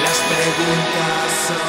Las preguntas